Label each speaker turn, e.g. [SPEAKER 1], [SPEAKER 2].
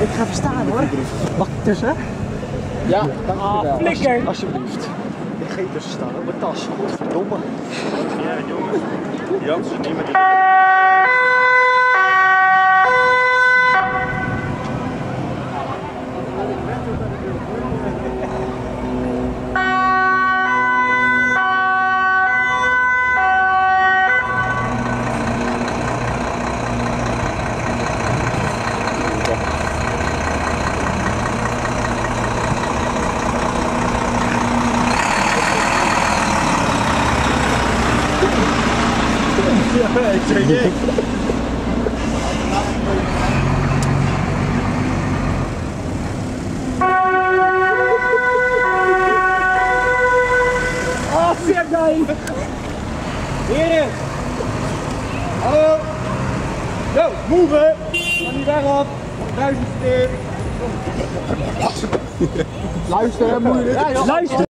[SPEAKER 1] Ik ga verstaan hoor. Mag ik tussen?
[SPEAKER 2] Ja, dank
[SPEAKER 1] Ah,
[SPEAKER 2] wel.
[SPEAKER 1] flikker.
[SPEAKER 2] Alsjeblieft. Ik ga hier tussen staan. Op mijn tas. Godverdomme.
[SPEAKER 3] Ja, jongens. Jansen niet meer. Ja, ik zeg je.
[SPEAKER 1] Oh.
[SPEAKER 2] Heren. Hallo. Zo, move. Ga niet weg op. Duizend keer. Luister, hè, moeilijk.
[SPEAKER 1] Luister.